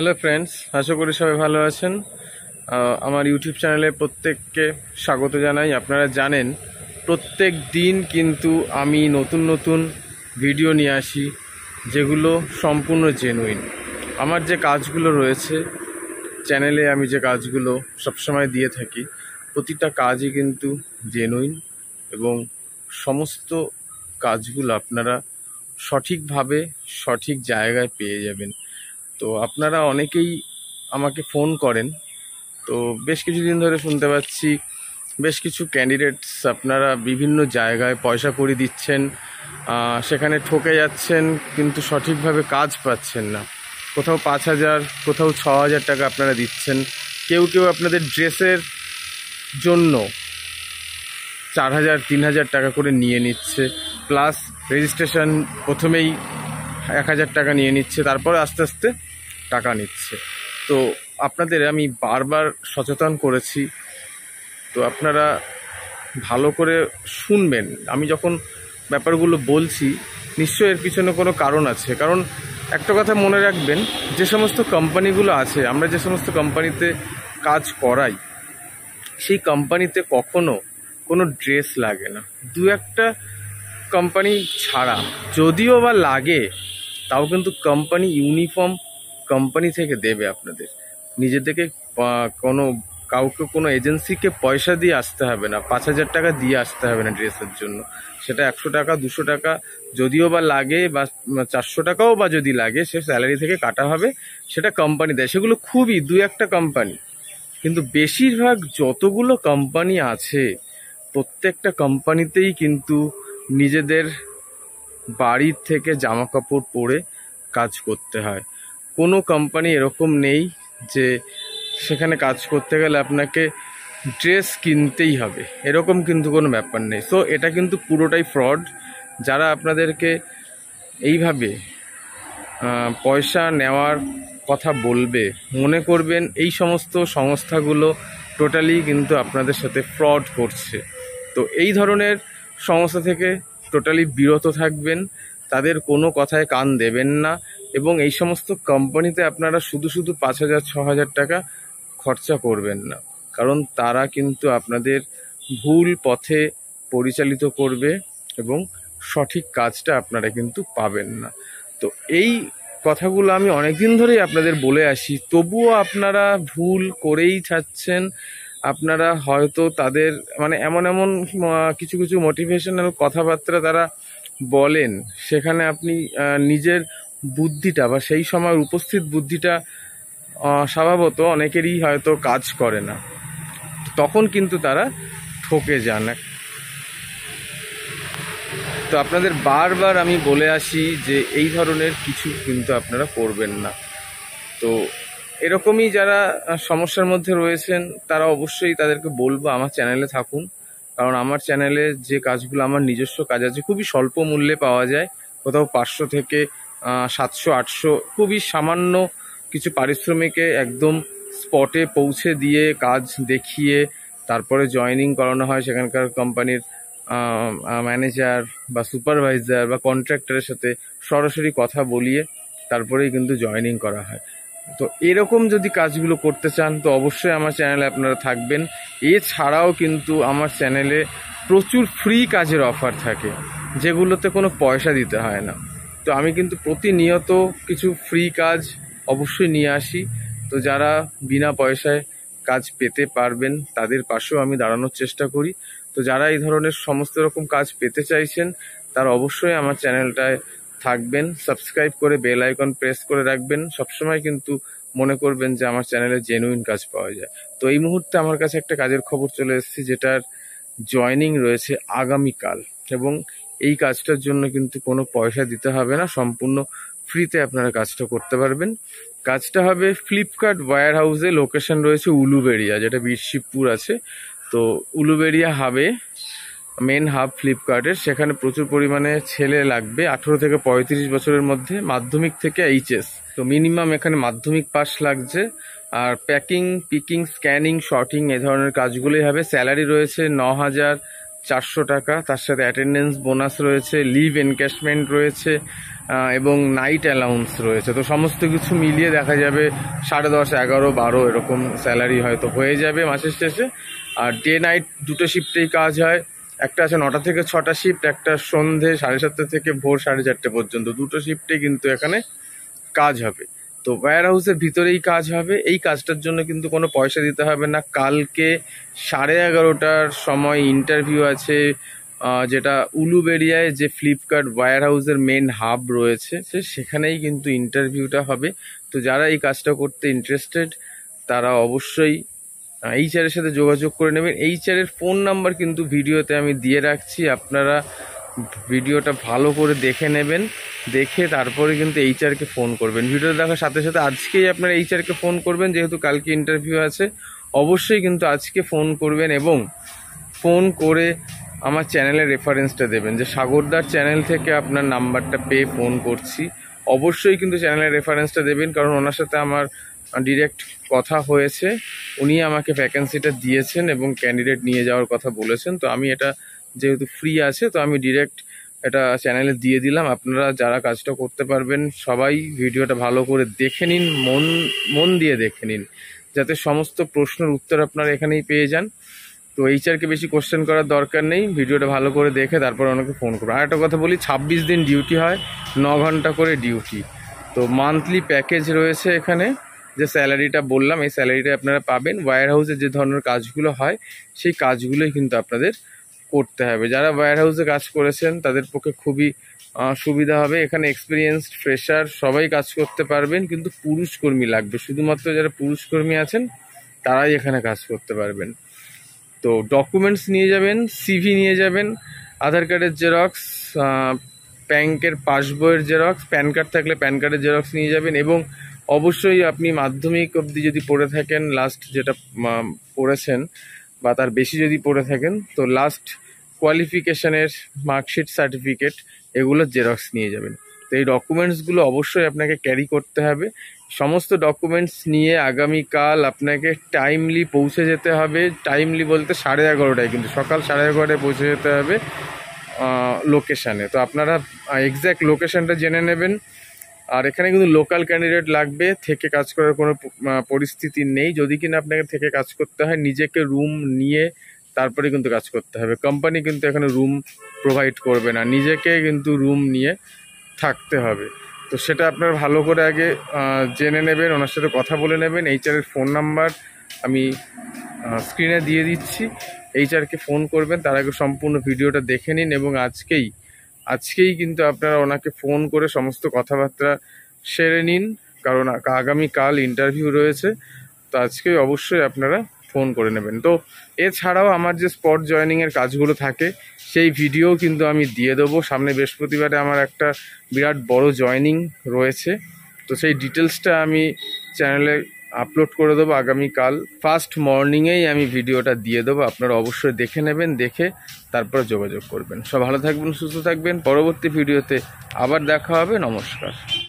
Hello friends আশা করি সবাই ভালো আছেন। আমার ইউটিউব চ্যানেলে প্রত্যেককে স্বাগত জানাই। আপনারা জানেন, প্রত্যেক দিন কিন্তু আমি নতুন নতুন ভিডিও নিয়ে আসি, যেগুলো সম্পূর্ণ জেনুইন আমার যে কাজগুলো রয়েছে চ্যানেলে আমি যে কাজগুলো সবসময় দিয়ে থাকি, প্রতিটা কাজই কিন্তু জেনুইন এবং সমস্ত কাজগুলো আপনারা সঠিকভাবে সঠিক জায়গায় পেয়ে যাবেন। তো আপনারা অনেকেই আমাকে ফোন করেন। তো বেশ কিছুদিন ধরে শুনতে পাচ্ছি, বেশ কিছু ক্যান্ডিডেটস আপনারা বিভিন্ন জায়গায় পয়সা করে দিচ্ছেন সেখানে ঠকে যাচ্ছেন, কিন্তু সঠিকভাবে কাজ পাচ্ছেন না। কোথাও পাঁচ হাজার, কোথাও ছ হাজার টাকা আপনারা দিচ্ছেন। কেউ কেউ আপনাদের ড্রেসের জন্য চার হাজার, তিন হাজার টাকা করে নিয়ে নিচ্ছে। প্লাস রেজিস্ট্রেশন প্রথমেই এক হাজার টাকা নিয়ে নিচ্ছে, তারপরে আস্তে আস্তে টাকা নিচ্ছে। তো আপনাদের আমি বারবার সচেতন করেছি। তো আপনারা ভালো করে শুনবেন। আমি যখন ব্যাপারগুলো বলছি, নিশ্চয়ই এর পিছনে কোনো কারণ আছে। কারণ একটা কথা মনে রাখবেন, যে সমস্ত কোম্পানিগুলো আছে, আমরা যে সমস্ত কোম্পানিতে কাজ করাই, সেই কোম্পানিতে কখনো কোনো ড্রেস লাগে না। দু একটা কোম্পানি ছাড়া, যদিও বা লাগে, তাও কিন্তু কোম্পানি ইউনিফর্ম কোম্পানি থেকে দেবে আপনাদের। নিজেদেরকে আহ, কোনো কাউকে কোনো এজেন্সিকে পয়সা দিয়ে আসতে হবে না পাঁচ হাজার টাকা দিয়ে আসতে হবে না ড্রেসের জন্য। সেটা একশো টাকা দুশো টাকা যদিও বা লাগে বা চারশো টাকাও বা যদি লাগে সে স্যালারি থেকে কাটা হবে। সেটা কোম্পানি দেয়। সেগুলো খুবই দু একটা কোম্পানি কিন্তু বেশিরভাগ যতগুলো কোম্পানি আছে প্রত্যেকটা কোম্পানিতেই কিন্তু নিজেদের বাড়ির থেকে জামা কাপড় পরে কাজ করতে হয়। কোনো কোম্পানি এরকম নেই যে সেখানে কাজ করতে গেলে আপনাকে ড্রেস কিনতেই হবে। এরকম কিন্তু কোনো ব্যাপার নেই। সো এটা কিন্তু পুরোটাই ফ্রড যারা আপনাদেরকে এইভাবে পয়সা নেওয়ার কথা বলবে, মনে করবেন এই সমস্ত সংস্থাগুলো টোটালি কিন্তু আপনাদের সাথে ফ্রড করছে। তো এই ধরনের সংস্থা থেকে টোটালি বিরত থাকবেন। তাদের কোনো কথায় কান দেবেন না। এবং এই সমস্ত কোম্পানিতে আপনারা শুধু শুধু পাঁচ হাজার, ছ হাজার টাকা খরচা করবেন না। কারণ তারা কিন্তু আপনাদের ভুল পথে পরিচালিত করবে এবং সঠিক কাজটা আপনারা কিন্তু পাবেন না। তো এই কথাগুলো আমি অনেকদিন ধরেই আপনাদের বলে আসি। তবুও আপনারা ভুল করেই ছাড়ছেন আপনারা হয়তো তাদের মানে এমন এমন কিছু কিছু মোটিভেশনাল কথাবার্তা তারা বলেন। সেখানে আপনি নিজের বুদ্ধিটা বা সেই সময় উপস্থিত বুদ্ধিটা স্বভাবত অনেকেরই হয়তো কাজ করে না। তখন কিন্তু তারা ঠকে যান। তো আপনাদের বারবার আমি বলে আসি যে এই ধরনের কিছু কিন্তু আপনারা করবেন না। তো এরকমই যারা সমস্যার মধ্যে রয়েছেন, তারা অবশ্যই তাদেরকে বলব, আমার চ্যানেলে থাকুন। কারণ আমার চ্যানেলে যে কাজগুলো, আমার নিজস্ব কাজ আছে, খুবই স্বল্প মূল্যে পাওয়া যায়। কোথাও পাঁচশো থেকে সাতশো, আটশো, খুবই সামান্য কিছু পারিশ্রমিকে একদম স্পটে পৌঁছে দিয়ে কাজ দেখিয়ে তারপরে জয়েনিং করানো হয় সেখানকার কোম্পানির ম্যানেজার বা সুপারভাইজার বা কন্ট্রাক্টরের সাথে সরাসরি কথা বলিয়ে তারপরেই কিন্তু জয়েনিং করা হয়। তো এরকম যদি কাজগুলো করতে চান তো অবশ্যই আমার চ্যানেলে আপনারা থাকবেন। এছাড়াও কিন্তু আমার চ্যানেলে প্রচুর ফ্রি কাজের অফার থাকে, যেগুলোতে কোনো পয়সা দিতে হয় না। তো আমি কিন্তু প্রতিনিয়ত কিছু ফ্রি কাজ অবশ্যই নিয়ে আসি। তো যারা বিনা পয়সায় কাজ পেতে পারবেন, তাদের পাশেও আমি দাঁড়ানোর চেষ্টা করি। তো যারা এই ধরনের সমস্ত রকম কাজ পেতে চাইছেন, তারা অবশ্যই আমার চ্যানেলটায় থাকবেন সাবস্ক্রাইব করে বেল আইকন প্রেস করে রাখবেন। সবসময় কিন্তু মনে করবেন যে আমার চ্যানেলে জেনুইন কাজ পাওয়া যায়। তো এই মুহূর্তে আমার কাছে একটা কাজের খবর চলে এসেছে, যেটার জয়নিং রয়েছে আগামীকাল এবং এই কাজটার জন্য কিন্তু কোনো পয়সা দিতে হবে না। সম্পূর্ণ ফ্রিতে আপনারা কাজটা করতে পারবেন। কাজটা হবে ফ্লিপকার্ট ওয়্যার হাউসে লোকেশন রয়েছে উলুবেড়িয়া, যেটা বীরশিবপুর আছে। তো উলুবেড়িয়া হাবে মেন হাব ফ্লিপকার্টের সেখানে প্রচুর পরিমাণে ছেলে লাগবে, আঠেরো থেকে পঁয়ত্রিশ বছরের মধ্যে। মাধ্যমিক থেকে এইচএস তো মিনিমাম এখানে মাধ্যমিক পাস লাগছে। আর প্যাকিং পিকিং স্ক্যানিং শর্টিং এ ধরনের কাজগুলোই হবে। স্যালারি রয়েছে ন হাজার চারশো টাকা। তার সাথে অ্যাটেন্ডেন্স বোনাস রয়েছে লিভ এনক্যাশমেন্ট রয়েছে এবং নাইট অ্যালাউন্স রয়েছে। তো সমস্ত কিছু মিলিয়ে দেখা যাবে সাড়ে দশ, এগারো, বারো এরকম স্যালারি হয়তো হয়ে যাবে মাসের শেষে। আর ডে নাইট দুটো শিফটেই কাজ হয়। একটা আছে নটা থেকে ছটা শিফট একটা সন্ধে সাড়ে সাতটা থেকে ভোর সাড়ে চারটে পর্যন্ত। দুটো শিফটে কিন্তু এখানে কাজ হবে। তো ওয়্যার হাউসের ভিতরেই কাজ হবে। এই কাজটার জন্য কিন্তু কোনো পয়সা দিতে হবে না। কালকে সাড়ে এগারোটার সময় ইন্টারভিউ আছে যেটা উলুবেরিয়ায় যে ফ্লিপকার্ট ওয়্যার হাউসের মেন হাব রয়েছে সেখানেই কিন্তু ইন্টারভিউটা হবে। তো যারা এই কাজটা করতে ইন্টারেস্টেড তারা অবশ্যই এইচআরের সাথে যোগাযোগ করে নেবেন। এইচআরের ফোন নাম্বার কিন্তু ভিডিওতে আমি দিয়ে রাখছি। আপনারা ভিডিওটা ভালো করে দেখে নেবেন, দেখে তারপরে কিন্তু এইচআরকে ফোন করবেন। ভিডিও দেখার সাথে সাথে আজকেই আপনারা এইচআরকে ফোন করবেন, যেহেতু কালকে ইন্টারভিউ আছে, অবশ্যই কিন্তু আজকে ফোন করবেন এবং ফোন করে আমার চ্যানেলের রেফারেন্সটা দেবেন। যে সাগরদার চ্যানেল থেকে আপনার নাম্বারটা পেয়ে ফোন করছি। অবশ্যই কিন্তু চ্যানেলের রেফারেন্সটা দেবেন, কারণ ওনার সাথে আমার ডিরেক্ট কথা হয়েছে। উনি আমাকে ভ্যাকেন্সিটা দিয়েছেন এবং ক্যান্ডিডেট নিয়ে যাওয়ার কথা বলেছেন। তো আমি এটা যেহেতু ফ্রি আছে, তো আমি ডিরেক্ট এটা চ্যানেলে দিয়ে দিলাম। আপনারা যারা কাজটা করতে পারবেন, সবাই ভিডিওটা ভালো করে দেখে নিন, মন মন দিয়ে দেখে নিন। যাতে সমস্ত প্রশ্নের উত্তর আপনারা এখানেই পেয়ে যান। তো এইচআরকে বেশি কোশ্চেন করার দরকার নেই, ভিডিওটা ভালো করে দেখে তারপর ওনাকে ফোন করব আর একটা কথা বলি, ছাব্বিশ দিন ডিউটি হয়, ন ঘণ্টা করে ডিউটি তো মান্থলি প্যাকেজ রয়েছে এখানে, যে স্যালারিটা বললাম, এই স্যালারিটা আপনারা পাবেন। ওয়্যার হাউসে যে ধরনের কাজগুলো হয়, সেই কাজগুলোই কিন্তু আপনাদের করতে হবে। যারা ওয়্যার হাউসে কাজ করেছেন, তাদের পক্ষে খুবই সুবিধা হবে। এখানে এক্সপিরিয়েন্সড ফ্রেশার সবাই কাজ করতে পারবেন, কিন্তু পুরুষ কর্মী লাগবে। শুধুমাত্র যারা পুরুষ কর্মী আছেন, তারাই এখানে কাজ করতে পারবেন। তো ডকুমেন্টস নিয়ে যাবেন সিভি নিয়ে যাবেন, আধার কার্ডের জেরক্স ব্যাংকের পাসবইয়ের জেরক্স প্যান কার্ড থাকলে প্যান কার্ডের জেরক্স নিয়ে যাবেন এবং অবশ্যই আপনি মাধ্যমিক অবধি যদি পড়ে থাকেন লাস্ট যেটা পড়েছেন বা তার বেশি যদি পড়ে থাকেন, তো লাস্ট কোয়ালিফিকেশানের মার্কশিট সার্টিফিকেট এগুলোর জেরক্স নিয়ে যাবেন। তো এই ডকুমেন্টসগুলো অবশ্যই আপনাকে ক্যারি করতে হবে। সমস্ত ডকুমেন্টস নিয়ে আগামীকাল আপনাকে টাইমলি পৌঁছে যেতে হবে। টাইমলি বলতে সাড়ে এগারোটায় কিন্তু, সকাল সাড়ে এগারোটায় পৌঁছে যেতে হবে লোকেশানে তো আপনারা এক্স্যাক্ট লোকেশানটা জেনে নেবেন। আর এখানে কিন্তু লোকাল ক্যান্ডিডেট লাগবে, থেকে কাজ করার কোনো পরিস্থিতি নেই। যদি কিনা আপনাকে থেকে কাজ করতে হয়, নিজেকে রুম নিয়ে তারপরে কিন্তু কাজ করতে হবে। কোম্পানি কিন্তু এখানে রুম প্রোভাইড করবে না। নিজেকে কিন্তু রুম নিয়ে থাকতে হবে। তো সেটা আপনারা ভালো করে আগে জেনে নেবেন, ওনার সাথে কথা বলে নেবেন। এইচআরের ফোন নাম্বার আমি স্ক্রিনে দিয়ে দিচ্ছি। এইচআরকে ফোন করবেন, তার আগে সম্পূর্ণ ভিডিওটা দেখে নিন এবং আজকেই আজকেই কিন্তু আপনারা ওনাকে ফোন করে সমস্ত কথাবার্তা সেরে নিন, কারণ আগামীকাল ইন্টারভিউ রয়েছে, তো আজকেই অবশ্যই আপনারা ফোন করে নেবেন। তো এছাড়াও আমার যে স্পট জয়েনিংয়ের কাজগুলো থাকে, সেই ভিডিও কিন্তু আমি দিয়ে দেবো। সামনে বৃহস্পতিবারে আমার একটা বিরাট বড় জয়েনিং রয়েছে, তো সেই ডিটেলসটা আমি চ্যানেলে আপলোড করে দেবো আগামীকাল। ফার্স্ট মর্নিংয়েই আমি ভিডিওটা দিয়ে দেবো। আপনারা অবশ্যই দেখে নেবেন, দেখে তারপরে যোগাযোগ করবেন। সব ভালো থাকবেন, সুস্থ থাকবেন। পরবর্তী ভিডিওতে আবার দেখা হবে। নমস্কার।